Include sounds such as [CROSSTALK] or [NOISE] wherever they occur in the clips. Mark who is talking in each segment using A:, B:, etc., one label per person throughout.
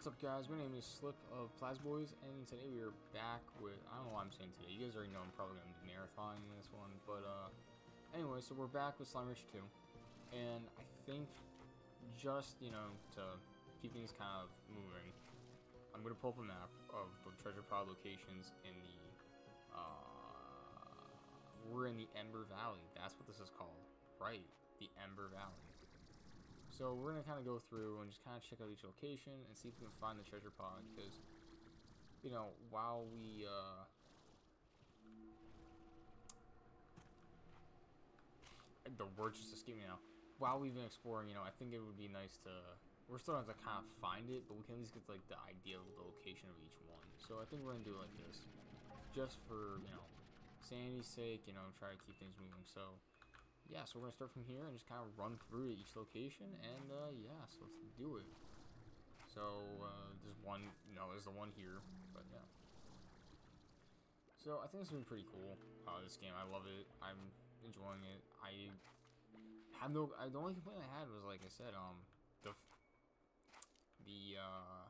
A: What's up guys, my name is Slip of Plasbois, and today we are back with, I don't know what I'm saying today, you guys already know I'm probably going to be marathoning this one, but uh, anyway, so we're back with Slime Rancher 2, and I think just, you know, to keep things kind of moving, I'm going to pull up a map of the treasure pod locations in the, uh, we're in the Ember Valley, that's what this is called, right, the Ember Valley. So we're going to kind of go through and just kind of check out each location and see if we can find the treasure pod because, you know, while we, uh, the words just escape me now. While we've been exploring, you know, I think it would be nice to, we're still going to kind of find it, but we can at least get, like, the idea of the location of each one. So I think we're going to do it like this, just for, you know, sanity's sake, you know, try to keep things moving. So, yeah, so we're gonna start from here and just kind of run through each location, and uh, yeah, so let's do it. So uh, there's one, no, there's the one here, but yeah. So I think has been pretty cool. Uh, this game, I love it. I'm enjoying it. I have no. I, the only complaint I had was like I said, um, the the uh,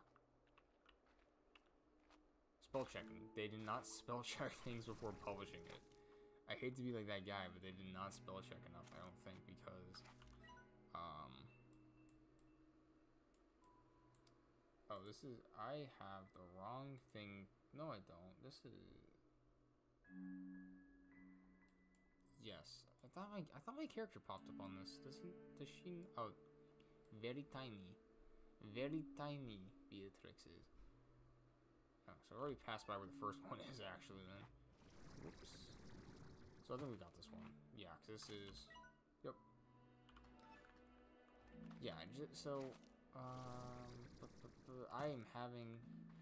A: spell checking. They did not spell [LAUGHS] check things before publishing it. I hate to be like that guy, but they did not spell check enough, I don't think, because, um, oh, this is, I have the wrong thing, no I don't, this is, yes, I thought my, I thought my character popped up on this, doesn't, does she, oh, very tiny, very tiny Beatrix is. Oh, so I already passed by where the first [LAUGHS] one is, actually, then. Whoops. So I think we got this one. Yeah, because this is... Yep. Yeah, so... Um, I am having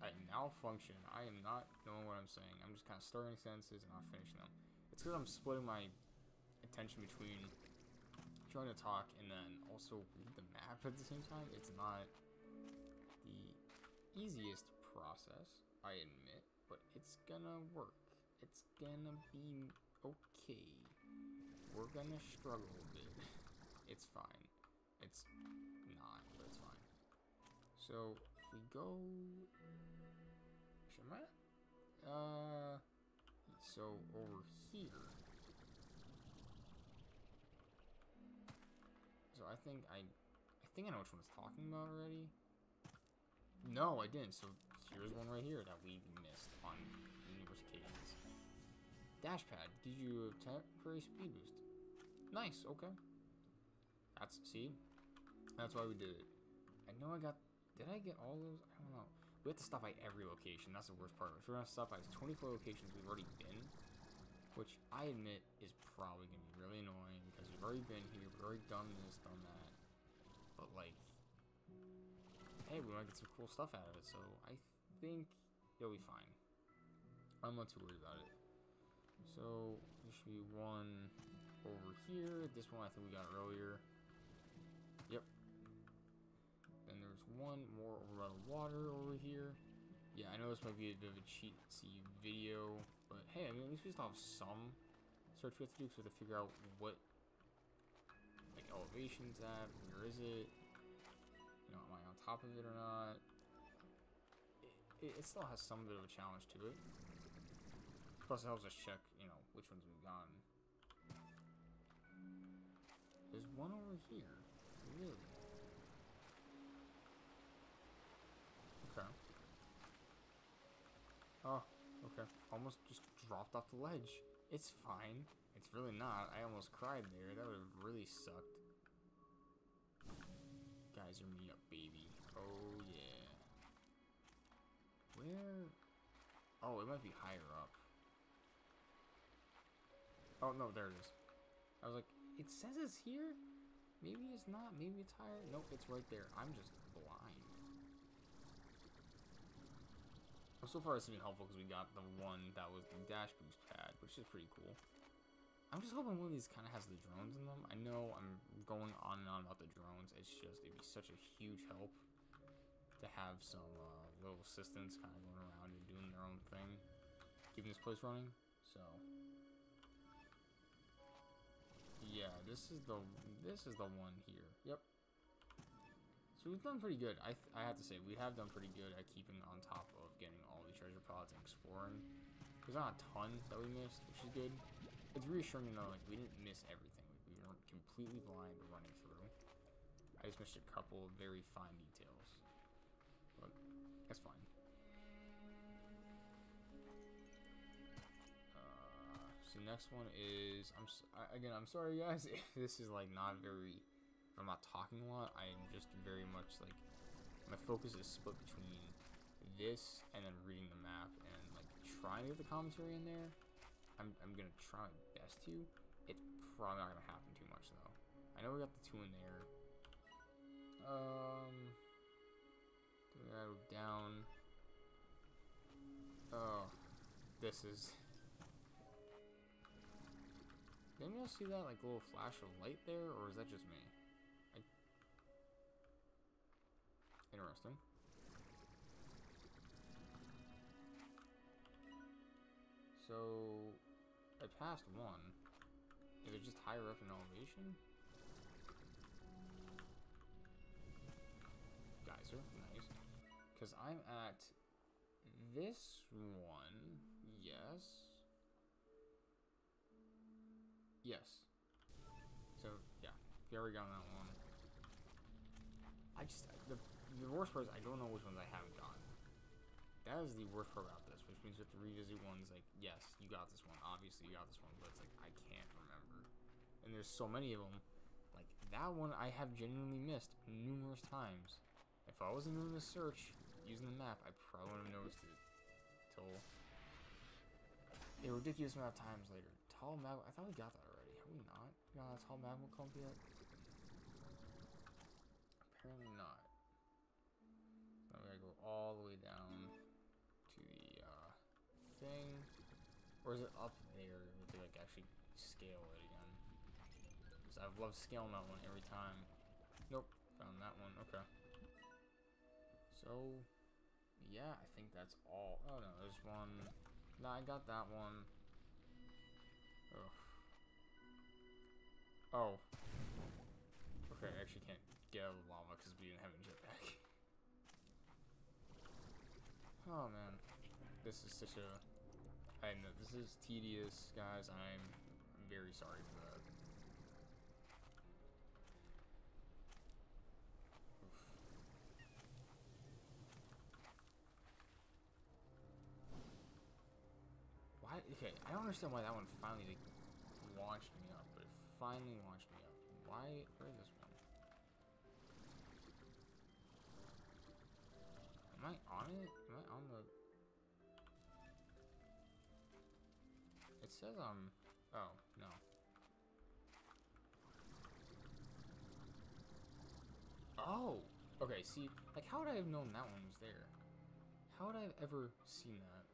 A: a malfunction. I am not knowing what I'm saying. I'm just kind of starting sentences and not finishing them. It's because I'm splitting my attention between trying to talk and then also read the map at the same time. It's not the easiest process, I admit, but it's gonna work. It's gonna be okay. We're gonna struggle a bit. [LAUGHS] It's fine. It's not, but it's fine. So, if we go... I? Uh... So, over here... So I think I... I think I know which one it's talking about already. No, I didn't. So here's one right here that we missed on numerous occasions. Dashpad gives you a temporary speed boost. Nice, okay. That's, see? That's why we did it. I know I got, did I get all those? I don't know. We have to stop by every location. That's the worst part. If we're going to stop by 24 locations we've already been, which I admit is probably going to be really annoying because we've already been here, we've already done this, done that. But like, hey, we might get some cool stuff out of it, so I think it'll be fine. I'm not too worried about it. So, there should be one over here. This one I think we got earlier. Yep. Then there's one more over by the water over here. Yeah, I know this might be a bit of a cheat see video, but hey, I mean, at least we still have some search we have to do because we have to figure out what, like, elevation's at, where is it, you know, am I on top of it or not? It, it still has some bit of a challenge to it. Plus, it helps us check, you know, which ones we've gotten. There's one over here. Really? Okay. Oh, okay. Almost just dropped off the ledge. It's fine. It's really not. I almost cried there. That would have really sucked. Guys are me up, baby. Oh, yeah. Where? Oh, it might be higher up. Oh, no, there it is. I was like, it says it's here? Maybe it's not. Maybe it's higher. Nope, it's right there. I'm just blind. Well, so far it's been helpful because we got the one that was the dash boost pad, which is pretty cool. I'm just hoping one of these kind of has the drones in them. I know I'm going on and on about the drones. It's just, it'd be such a huge help to have some uh, little assistants kind of going around and doing their own thing, keeping this place running. So, yeah, this is the this is the one here. Yep. So we've done pretty good. I, I have to say, we have done pretty good at keeping on top of getting all the treasure pods and exploring. There's not a ton that we missed, which is good. It's reassuring to know, like, we didn't miss everything. Like, we weren't completely blind running through. I just missed a couple of very fine details. But, that's fine. So next one is, I'm, again, I'm sorry guys [LAUGHS] if this is, like, not very I'm not talking a lot. I am just very much like my focus is split between this and then reading the map and like trying to get the commentary in there. I'm I'm gonna try my best to. It's probably not gonna happen too much though. I know we got the two in there. Um, we go down. Oh, this is. Did anyone else see that like little flash of light there, or is that just me? Interesting. So, I passed one. Is it just higher up in elevation? Geyser, nice. Because I'm at this one, yes. Yes. So, yeah, we already got that one. I just, the the worst part is I don't know which ones I haven't gotten. That is the worst part about this, which means have to revisit ones like, yes, you got this one, obviously you got this one, but it's like, I can't remember. And there's so many of them. Like, that one I have genuinely missed numerous times. If I wasn't doing the search, using the map, I probably wouldn't have noticed it. Till a ridiculous amount of times later. Tall magma, I thought we got that we not? Got a tall magma clump yet? Apparently not. I'm gonna go all the way down to the uh, thing. Or is it up there to like actually scale it again? Because I've loved scaling that one every time. Nope, found that one. Okay. So, yeah, I think that's all. Oh no, there's one. No, I got that one. Ugh. Oh. Okay, I actually can't get out of the lava because we didn't have a jetpack. [LAUGHS] Oh man, this is such a. I know this is tedious, guys. I'm very sorry for that. Why? Okay, I don't understand why that one finally like, launched me up, finally launched me up. Why? Where is this one? Am I on it? Am I on the... It says I'm... Oh, no. Oh! Okay, see, like, how would I have known that one was there? How would I have ever seen that?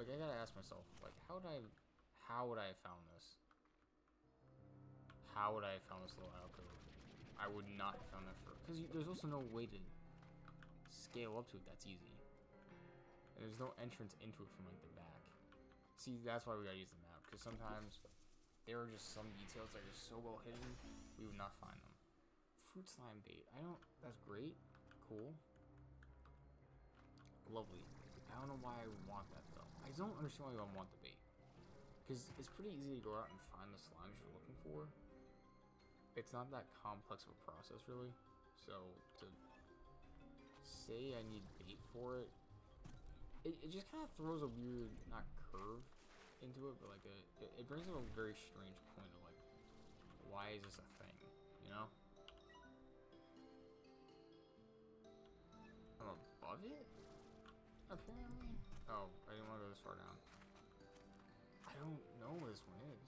A: Like, I gotta ask myself, like, how would I... How would I have found this? How would I have found this little alcove? I would not have found that for because there's also no way to scale up to it that's easy. And there's no entrance into it from like the back. See, that's why we gotta use the map because sometimes there are just some details that are just so well hidden we would not find them. Fruit slime bait. I don't. That's great. Cool. Lovely. I don't know why I want that though. I don't understand why you would want the bait. Because it's pretty easy to go out and find the slimes you're looking for it's not that complex of a process really. So to say I need bait for it, it, it just kind of throws a weird not curve into it, but like a it, it brings up a very strange point of like, why is this a thing? You know? I'm above it? Apparently? Oh, I didn't want to go this far down. What this one is.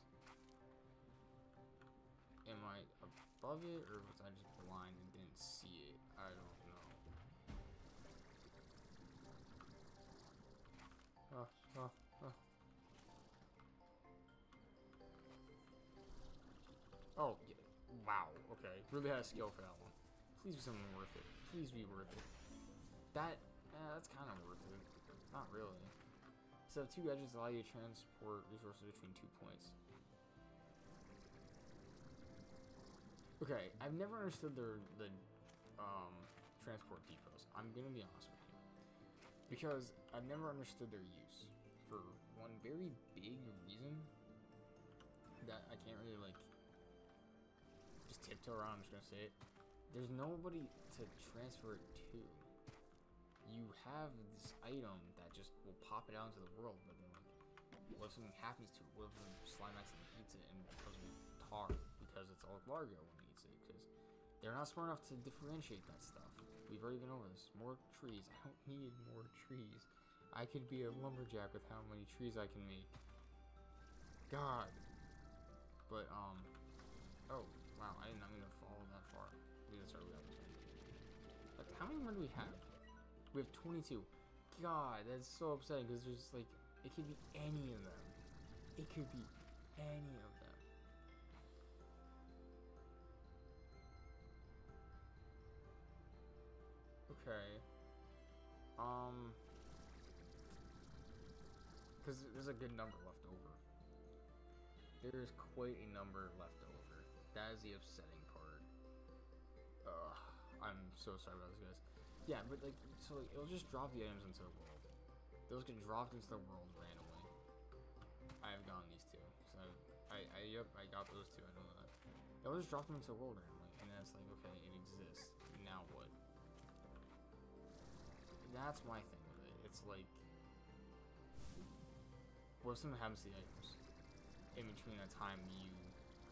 A: Am I above it, or was I just blind and didn't see it? I don't know. Oh, oh, oh. Oh, yeah. wow, okay. Really had a skill for that one. Please be something worth it. Please be worth it. That, yeah, that's kind of worth it. Not really. So two edges allow you to transport resources between two points. Okay, I've never understood their the um, transport depots. I'm gonna be honest with you, because I've never understood their use for one very big reason that I can't really like just tiptoe around. I'm just gonna say it. There's nobody to transfer it to. You have this item that just will pop it out into the world, but then like, what if something happens to it? What if the slime accidentally eats it and becomes tar because it's all Largo when it eats it? Because they're not smart enough to differentiate that stuff. We've already been over this. More trees. [LAUGHS] I don't need more trees. I could be a lumberjack with how many trees I can make. God. But, um... Oh, wow, I did not mean to fall that far. Maybe that's our way But how many more do we have? We have 22. God, that's so upsetting because there's like, it could be any of them. It could be any of them. Okay. Um. Because there's a good number left over. There is quite a number left over. That is the upsetting part. Ugh. I'm so sorry about this, guys. Yeah, but like, so like, it'll just drop the items into the world. Those get dropped into the world randomly. I have gotten these two. So I, I, yep, I got those two. I don't know that. It'll just drop them into the world randomly, and then it's like, okay, it exists. Now what? That's my thing with it. It's like, what if something happens to the items in between the time you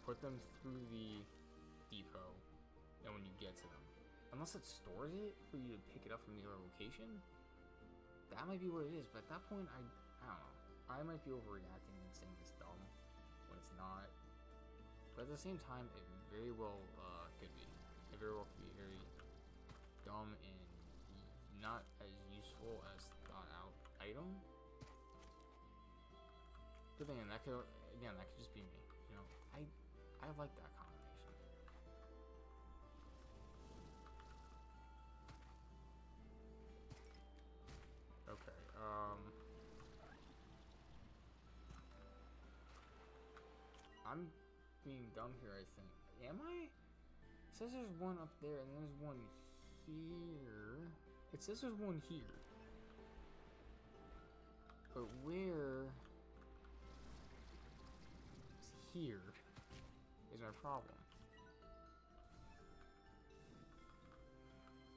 A: put them through the depot and when you get to them? Unless it stores it for you to pick it up from the other location, that might be what it is. But at that point, I, I don't know. I might be overreacting and saying it's dumb when it's not. But at the same time, it very well uh, could be. It very well could be very dumb and not as useful as thought out item. But then that could again that could just be me. You know, I I like that dumb here. I think. Am I? It says there's one up there and there's one here. It says there's one here. But where is here is my problem.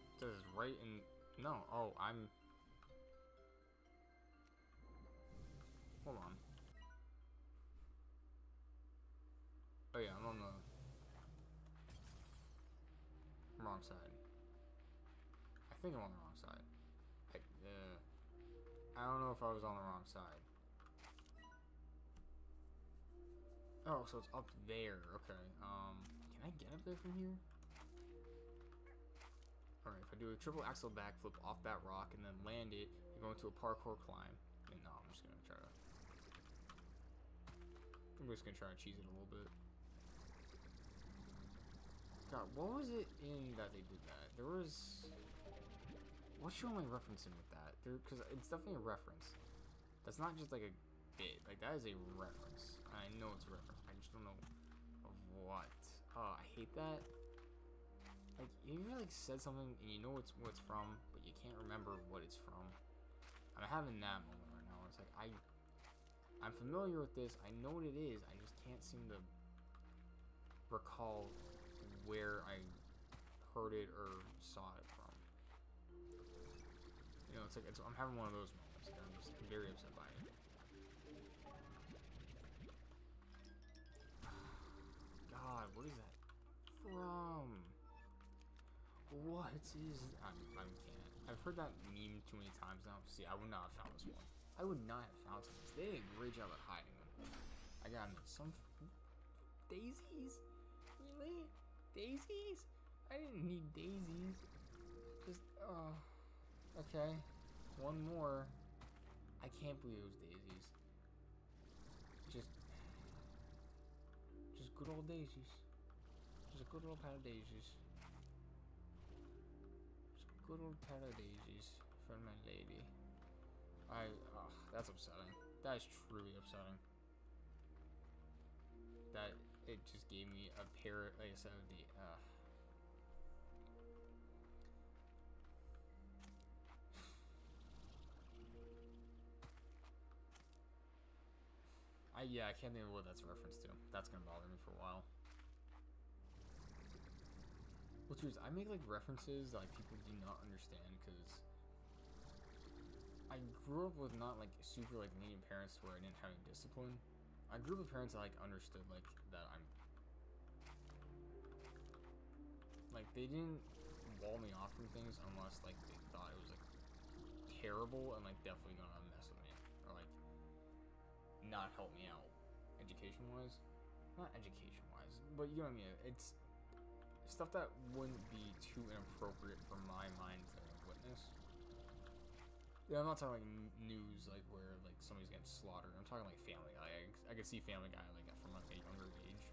A: It says right in no, oh I'm Hold on. Oh yeah, I'm on the wrong side. I think I'm on the wrong side. I, uh, I don't know if I was on the wrong side. Oh, so it's up there. Okay. Um, can I get up there from here? Alright, if I do a triple axle backflip off that rock and then land it, you go into a parkour climb. And no, I'm just gonna try to. I'm just gonna try to cheese it a little bit. God, what was it in that they did that? There was. What show am I referencing with that? There, because it's definitely a reference. That's not just like a bit. Like that is a reference. I know it's a reference. I just don't know of what. Oh, I hate that. Like you ever like said something and you know it's what it's from, but you can't remember what it's from. I'm having that moment right now. It's like I, I'm familiar with this. I know what it is. I just can't seem to recall where I heard it or saw it from. You know, it's like it's, I'm having one of those moments. And I'm just very upset by it. [SIGHS] God, what is that from? What is? I'm, I can't. I've heard that meme too many times now. See, I would not have found this one. I would not have found this. They did a great job at hiding them. I got some daisies. Really? Daisies? I didn't need daisies. Just, oh. Okay. One more. I can't believe it was daisies. Just, just good old daisies. Just a good old pile of daisies. Just a good old pile of daisies for my lady. I, oh, that's upsetting. That is truly upsetting. That it just gave me a pair, like I said, the. Uh, [SIGHS] I yeah, I can't think of what that's a reference to. That's gonna bother me for a while. What's weird is I make like references like people do not understand because I grew up with not like super like lenient parents where I didn't have any discipline. I grew up with parents that like understood like that I'm like they didn't wall me off from things unless like they thought it was like terrible and like definitely gonna mess with me or like not help me out education wise. Not education wise, but you know what I mean. It's stuff that wouldn't be too inappropriate for my mind to witness. Yeah, I'm not talking like news like where like somebody's getting slaughtered. I'm talking like Family Guy. I, I could see Family Guy like from like a younger age,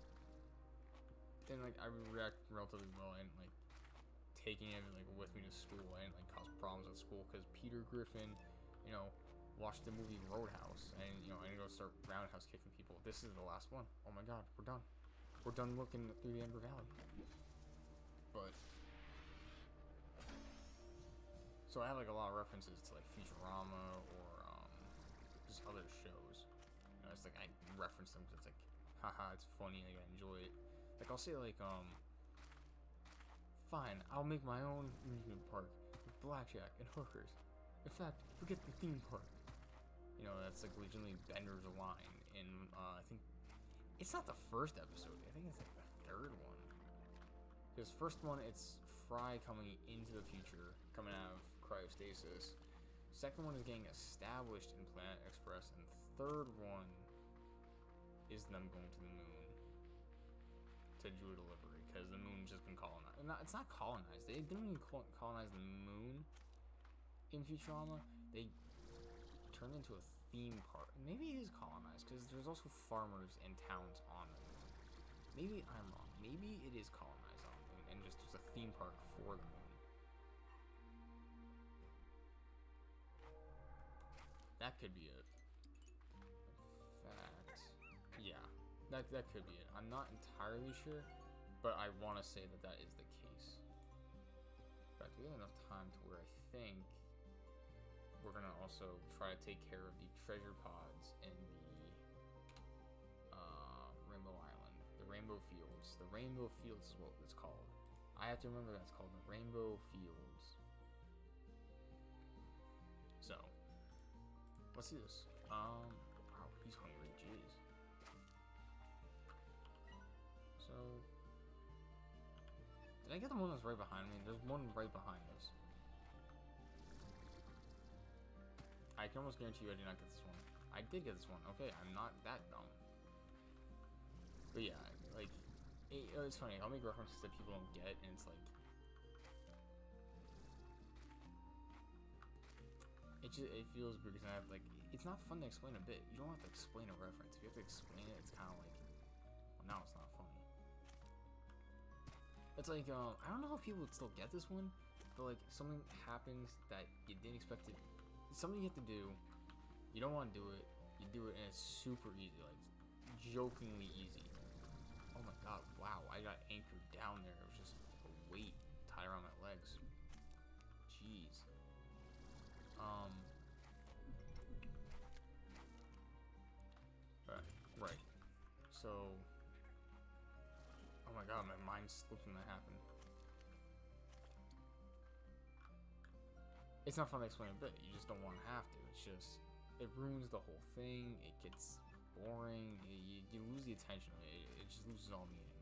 A: and like I react relatively well and like taking it like with me to school and like cause problems at school because Peter Griffin, you know, watched the movie Roadhouse and you know and go start roundhouse kicking people. This is the last one. Oh my God, we're done. We're done looking through the Ember Valley but so I have like a lot of references to like Futurama or um, just other shows. You know, it's like I reference them because it's like, haha, it's funny, I enjoy it. Like I'll say like, um, fine, I'll make my own amusement park with blackjack and hookers. In fact, forget the theme park. You know, that's like legitimately Bender's line in, uh, I think, it's not the first episode. I think it's like the third one. Because first one, it's Fry coming into the future, coming out of cryostasis. Second one is getting established in Planet Express, and third one is them going to the moon to do a delivery because the moon's just been colonized. Not, it's not colonized. They didn't even colonize the moon in Futurama. They turned into a theme park. Maybe it is colonized because there's also farmers and towns on the moon. Maybe I'm wrong. Maybe it is colonized on the moon and just there's a theme park for the moon. That could be it. In fact, yeah, that that could be it. I'm not entirely sure, but I want to say that that is the case. In fact, we have enough time to where I think we're gonna also try to take care of the treasure pods in the uh, Rainbow Island, the Rainbow Fields. The Rainbow Fields is what it's called. I have to remember that's called the Rainbow Fields. See this. Um, wow, he's hungry, jeez. So, did I get the one that's right behind me? There's one right behind us. I can almost guarantee you I did not get this one. I did get this one. Okay, I'm not that dumb. But yeah, like, it, it's funny. how many references that people don't get, and it's like it just it feels weird because I have like it's not fun to explain a bit. You don't have to explain a reference. If you have to explain it, it's kind of like well now it's not funny. It's like um I don't know if people would still get this one, but like something happens that you didn't expect it. Something you have to do. You don't want to do it. You do it, and it's super easy, like jokingly easy Oh my god, wow, I got anchored down there. It was just a weight tied around my legs. So. Oh my god, my mind slipped when that happened. It's not fun to explain a bit. You just don't want to have to. It's just. It ruins the whole thing. It gets boring. You, you lose the attention. It, it just loses all meaning.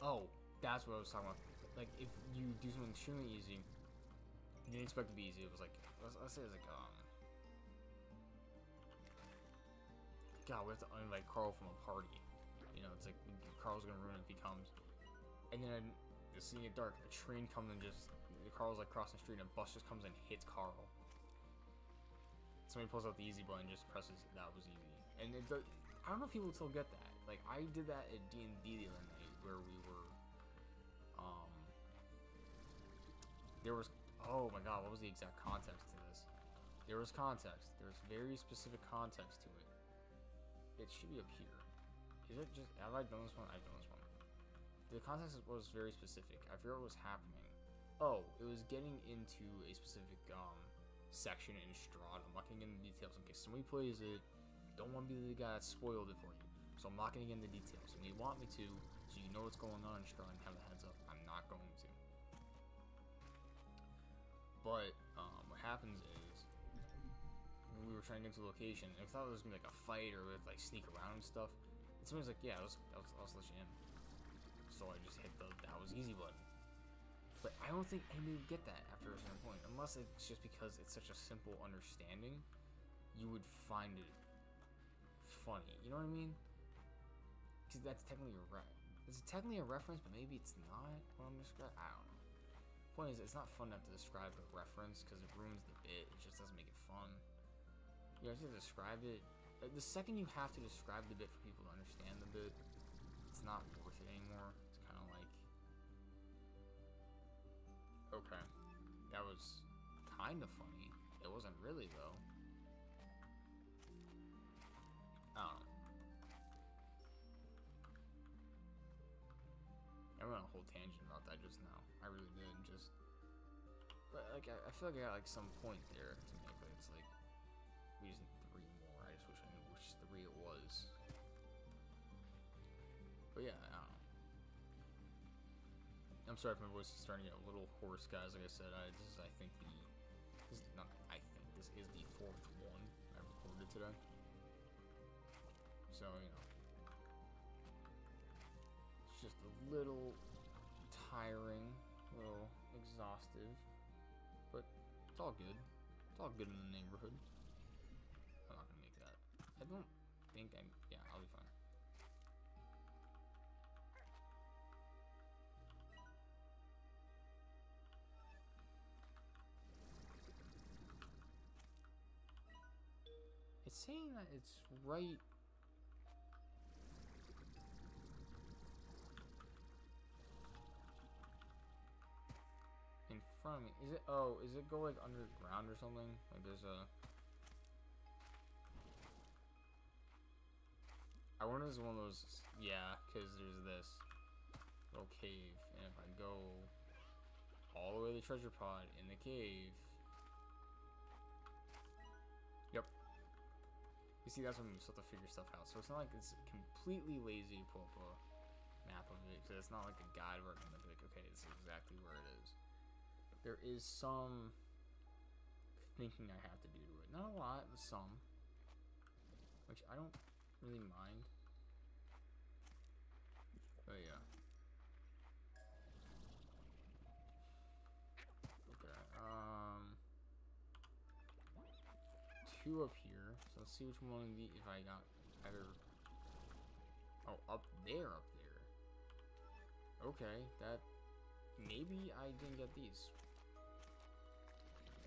A: Oh, that's what I was talking about. Like, if you do something extremely easy, you didn't expect it to be easy. It was like, let's, let's say it's like, um, God, we have to unlike Carl from a party. You know, it's like Carl's gonna ruin it if he comes. And then just seeing it dark, a train comes and just Carl's like crossing the street and a bus just comes and hits Carl somebody pulls out the easy button, and just presses it. That was easy. And it does, I don't know if people still get that. Like I did that at D and D the other night, where we were. Um. There was. Oh my god, what was the exact context to this? There was context. There was very specific context to it. It should be up here. Is it just, have I done this one? I've done this one. The context was very specific. I forget what was happening. Oh, it was getting into a specific um, section in Strahd. I'm not getting into the details in case somebody plays it. Don't want to be the guy that spoiled it for you. So I'm not getting into the details. And you want me to, so you know what's going on in Strahd and have a heads up. I'm not going to. But um, what happens we were trying to get to the location, I thought it was gonna be like a fight or we'd like sneak around and stuff. And somebody's like, "Yeah, let's let's, let's let you in." So I just hit the that was easy button. But I don't think anybody would get that after a certain point, unless it's just because it's such a simple understanding. You would find it funny. You know what I mean? Because that's technically a re- It's technically a reference, but maybe it's not. What I'm describing. I don't know. Point is, it's not fun enough to describe a reference because it ruins the bit. It just doesn't make it fun. You have to describe it. uh, The second you have to describe the bit for people to understand the bit, it's not worth it anymore. It's kind of like, okay, that was kind of funny. It wasn't really though. I don't know. I went on a whole tangent about that just now. I really did. Just, but like I, I feel like I got like some point there to make. But it's like we just need three more. I just wish I knew which three it was. But yeah, I. I'm sorry if my voice is starting to get a little hoarse, guys. Like I said, I, this is I think the this is not I think this is the fourth one I recorded today. So you know, it's just a little tiring, a little exhaustive, but it's all good. It's all good in the neighborhood. It's saying that it's right. In front of me. Is it? Oh, is it go like underground or something? Like there's a. I wonder if it's one of those. Yeah, because there's this little cave, and if I go all the way to the treasure pod in the cave. See, that's when you still have to figure stuff out. So it's not like it's completely lazy pull map of it, because it's not like a guide where I'm like, okay, this is exactly where it is. There is some thinking I have to do to it. Not a lot, but some. Which I don't really mind. But yeah. Okay, um two up. Let's see which one of the if I got better. Oh, up there, up there. Okay, that maybe I didn't get these.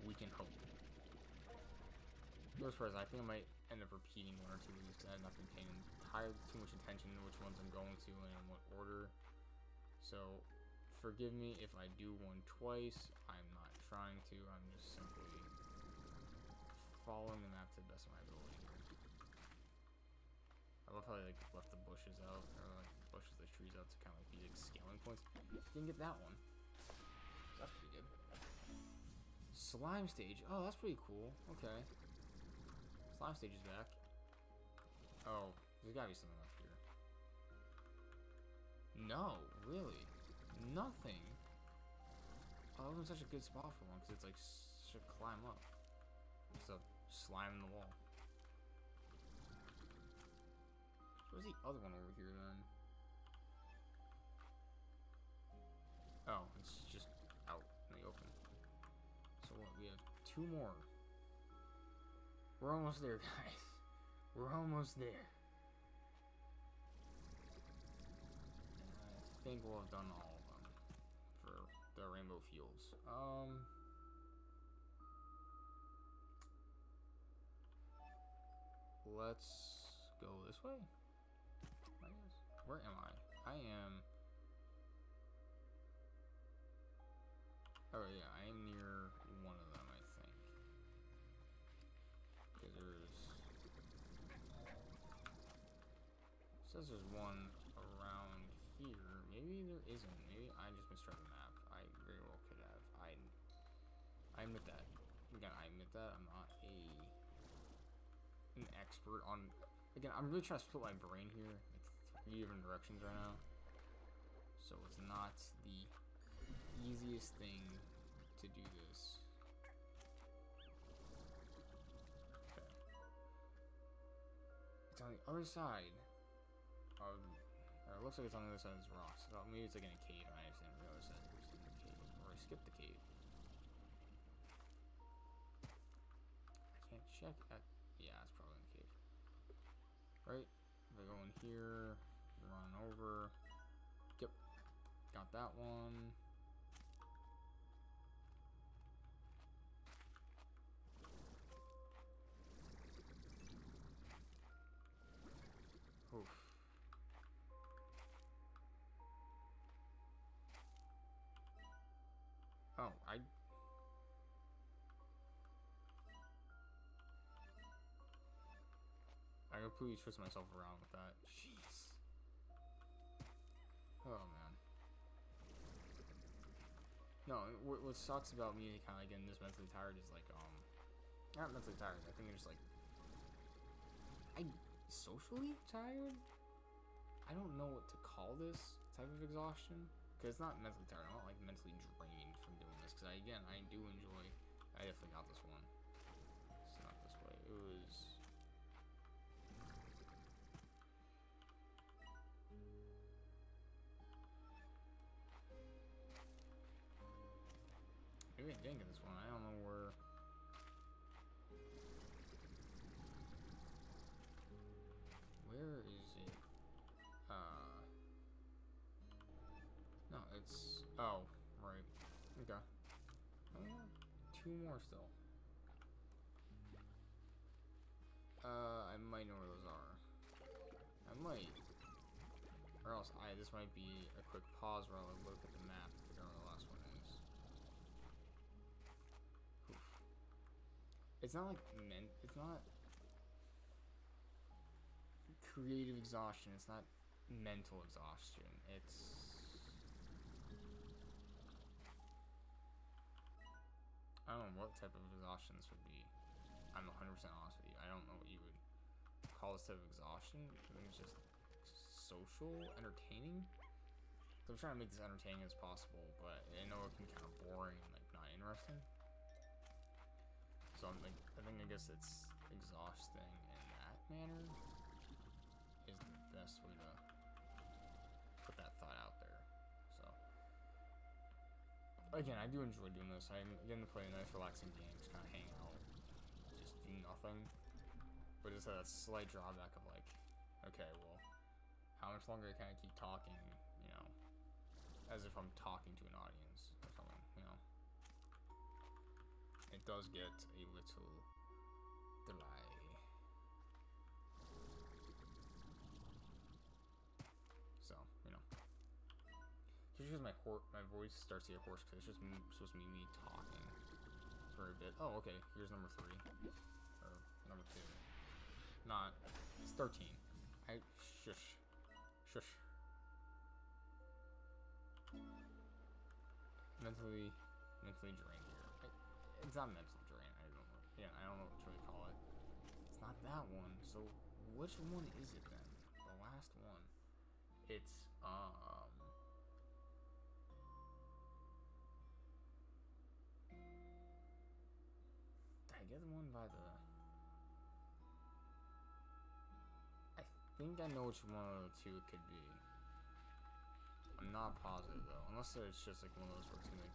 A: We can hope. No surprise, I think I might end up repeating one or two of these because I have not been paying entirely too much attention to which ones I'm going to and in what order. So, forgive me if I do one twice. I'm not trying to. I'm just simply following the map to the best of my ability. I love how they like left the bushes out, or like bushes, the trees out to kind of like be like scaling points. Didn't get that one. That's pretty good. Slime stage. Oh, that's pretty cool. Okay. Slime stage is back. Oh, there's gotta be something up here. No, really. Nothing. Oh, that was such a good spot for one, because it's like, should climb up. Just a slime in the wall. Where's the other one over here then? Oh, it's just out in the open. So what? We have two more. We're almost there, [LAUGHS] guys. We're almost there. And I think we'll have done all of them for the rainbow fields. Um. Let's go this way. Where am I? I am... Oh yeah, I am near one of them, I think. Okay, there's... It says there's one around here. Maybe there isn't. Maybe I just misread the map. I very well could have. I, I admit that. Again, I admit that. I'm not a an expert on... Again, I'm really trying to split my brain here different directions right now. So it's not the easiest thing to do this. Okay. It's on the other side of. It looks like it's on the other side of this rock. So maybe it's like in a cave, I just didn't realize that it in the cave, or I skipped the cave. I can't check at. Yeah, it's probably in the cave. Right? If I go in here, over. Yep. Got that one. Oof. Oh, I. I completely twist myself around with that. Jeez. Oh man. No, what, what sucks about me kind of getting this mentally tired is like, um, not mentally tired. I think it's like, I socially tired. I don't know what to call this type of exhaustion because it's not mentally tired. I'm not like mentally drained from doing this because I again I do enjoy. I definitely got this one. It's not this way. It was. Maybe I didn't get this one. I don't know where. Where is it? Uh. No, it's. Oh, right. Okay. Uh, two more still. Uh, I might know where those are. I might. Or else, I this might be a quick pause while I look at the map to figure out where the last one is. Oof. It's not like. It's not creative exhaustion. It's not mental exhaustion. It's I don't know what type of exhaustion this would be. I'm 100% honest with you. I don't know what you would call this type of exhaustion. I think it's just social, entertaining. So I'm trying to make this entertaining as possible, but I know it can be kind of boring and like not interesting. So I'm like, I think I guess it's exhausting in that manner is the best way to put that thought out there. So again, I do enjoy doing this. I'm getting to play nice, relaxing games, kind of hang out, just do nothing. But it's a slight drawback of like, okay, well, how much longer can I keep talking? You know, as if I'm talking to an audience it does get a little dry. So you know, just because my my voice starts to get hoarse because it's just supposed to be me talking for a bit. Oh, okay. Here's number three or number two. Not. It's thirteen. I shush, shush. Mentally, mentally drained it's not mental drain. I don't know. Yeah, I don't know what to call it. It's not that one. So which one is it then? The last one. It's um. Did I get the one by the? I think I know which one of the two it could be. I'm not positive though, unless it's just like one of those where it's gonna.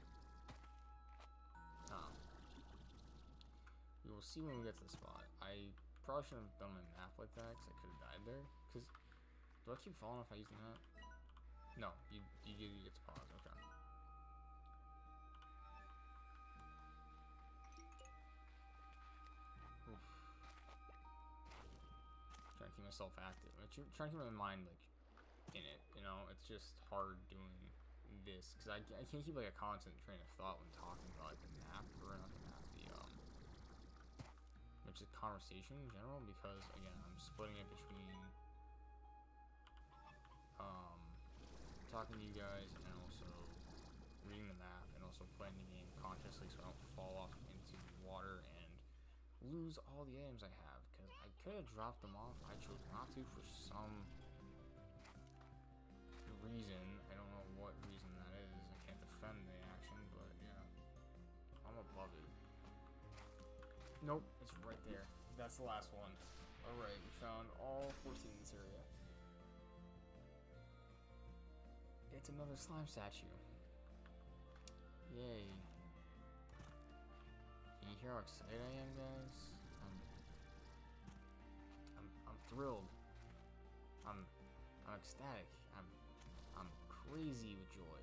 A: We will see when we get to the spot. I probably shouldn't have done my map like that because I could have died there. Because do I keep falling if I use the map? No, you you, you get to pause. Okay. Oof. Trying to keep myself active. I'm trying to keep my mind like in it. You know, it's just hard doing this because I, I can't keep like a constant train of thought when talking about like the map or not is conversation in general because again I'm splitting it between um talking to you guys and also reading the map and also playing the game consciously so I don't fall off into water and lose all the items I have. Because I could have dropped them off. I chose not to for some reason. I don't know what reason that is. I can't defend the action, but yeah. I'm above it. Nope, That's the last one. Alright, we found all 14 in this area. It's another slime statue. Yay. Can you hear how excited I am, guys? I'm, I'm, I'm thrilled. I'm, I'm ecstatic. I'm, I'm crazy with joy.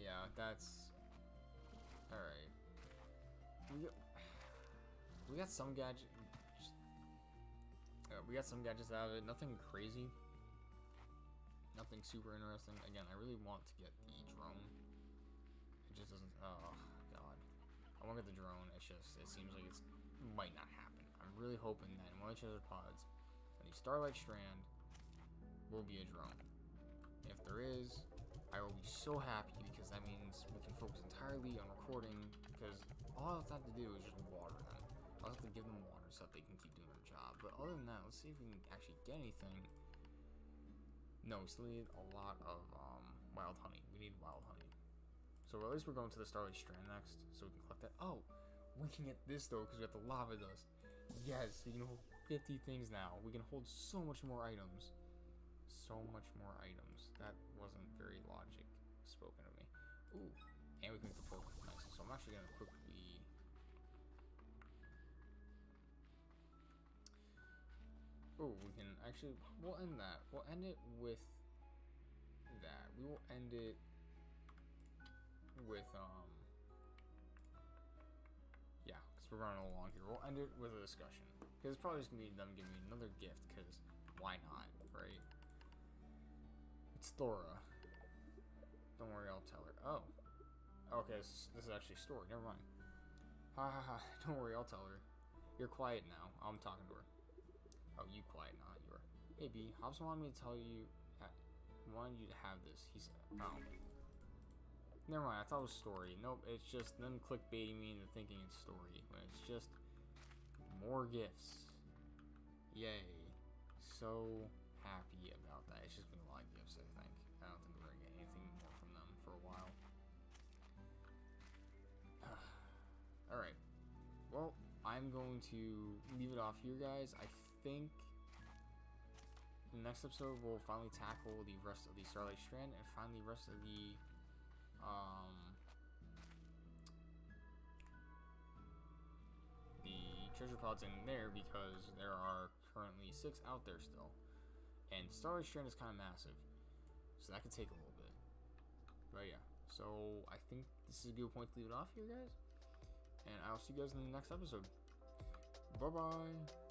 A: Yeah, that's all right. We [SIGHS] we got some gadget. Uh, we got some gadgets out of it. Nothing crazy. Nothing super interesting. Again, I really want to get the drone. It just doesn't. Oh god. I want to get the drone. It's just. It seems like it's might not happen. I'm really hoping that in one of the treasure pods, the Starlight Strand will be a drone. If there is, I will be so happy because that means we can focus entirely on recording because all I have to do is just water them. I'll have to give them water so that they can keep doing their job. But other than that, let's see if we can actually get anything. No, we still need a lot of um, wild honey. We need wild honey. So at least we're going to the Starlight Strand next, so we can collect that. Oh, we can get this though because we have the lava dust. Yes, we can hold 50 things now. We can hold so much more items. So much more items. That wasn't very logic spoken of me. Ooh, and we can make the pork nice. So I'm actually gonna quickly. Oh, we can actually. We'll end that. We'll end it with that. We will end it with um. Yeah, because we're running along here. We'll end it with a discussion. Because it's probably just gonna be them giving me another gift. Because why not, right? It's Thora. Don't worry, I'll tell her. Oh. Okay, this, this is actually a story. Never mind. Ha ha ha. [LAUGHS] Don't worry, I'll tell her. You're quiet now. I'm talking to her. Oh, you quiet, now. you are. Hey, B. Hobbs wanted me to tell you. Wanted you to have this. He said. Oh. Never mind. I thought it was story. Nope. It's just them clickbaiting me into thinking it's story. When it's just more gifts. Yay. So happy about that. It's just been a lot of gifts, I think. I don't think we're gonna get anything more from them for a while. [SIGHS] Alright. Well, I'm going to leave it off here, guys. I think the next episode we'll finally tackle the rest of the Starlight Strand and finally the rest of the um the treasure pods in there because there are currently six out there still. And Starlight Strand is kind of massive. So that could take a little bit. But yeah. So I think this is a good point to leave it off here, guys. And I'll see you guys in the next episode. Bye bye.